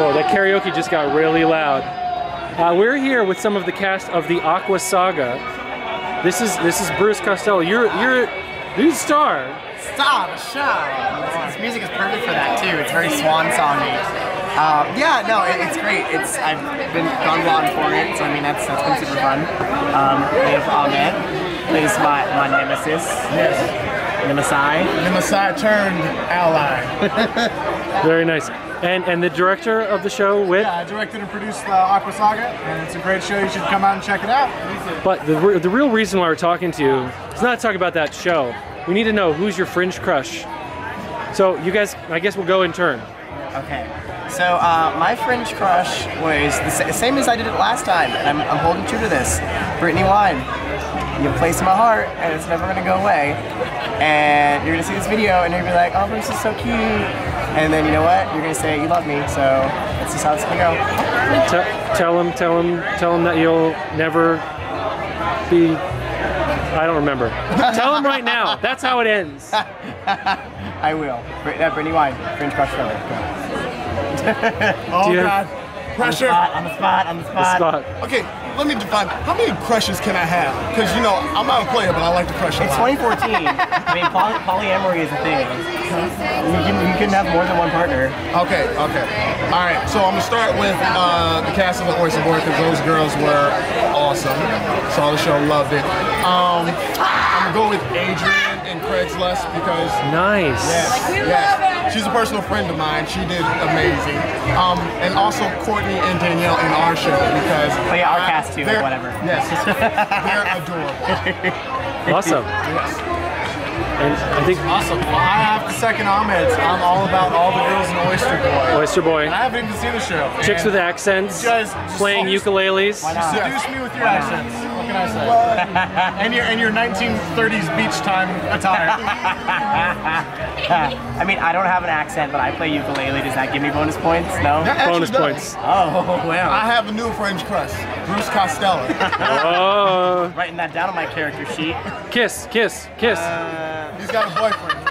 Whoa, that karaoke just got really loud. Uh, we're here with some of the cast of the Aqua Saga. This is this is Bruce Costello. You're you're the star. Stop, show. This, this music is perfect for that too. It's very swan songy. Um, yeah, no, it, it's great. It's I've been gone on for it, so I mean that's that's been super fun. Um, we have Ahmed, plays my my nemesis. Yes. Nemesis. The turned ally. Very nice. And and the director of the show with. Yeah, I directed and produced uh, Aqua Saga, and it's a great show. You should come out and check it out. But the re- the real reason why we're talking to you is not to talk about that show. We need to know who's your fringe crush. So you guys, I guess we'll go in turn. Okay. So uh, my fringe crush was the sa- same as I did it last time, and I'm, I'm holding true to this. Brittany Wine. You have a place in my heart, and it's never gonna go away. And you're gonna see this video, and you're gonna be like, "Oh, Bruce is so cute." And then you know what? You're gonna say you love me. So that's just how it's gonna go. Te- tell him, tell him, tell him that you'll never be. I don't remember. tell him right now. That's how it ends. I will. Brit- uh, Brittany Wine, fringe crush filler. Oh Do you- God, pressure. Spot on the spot on the spot. Spot. Okay, let me define. How many crushes can I have? Because you know I'm not a player, but I like to crush a It's lot. 2014. I mean, poly- polyamory is a thing. You can, you can have more than one partner. Okay, okay. All right, so I'm gonna start with uh, the cast of the Oyster Boy because those girls were awesome. Saw the show, loved it. Um, I'm gonna go with Adrian and Craigslist because Nice. yes, yes, she's a personal friend of mine. She did amazing. Um, and also Courtney and Danielle in our show because Oh yeah, our I- cast too, they're- whatever. Yes, they're adorable. Awesome. And I think Awesome. Well, I have to second Ahmed. I'm all about all the girls in Oyster Boy. Oyster Boy, And I haven't even seen the show. chicks And with accents, You guys playing focus- ukuleles. Why You not? seduce me with your accents. What can I say? and your and your 1930s beach time attire. I mean, I don't have an accent, but I play ukulele. Does that give me bonus points? No. That Bonus points. Oh I have a new fringe crush, Bruce Costello. Oh, Writing that down on my character sheet. kiss, kiss, kiss. Uh, He's got a boyfriend.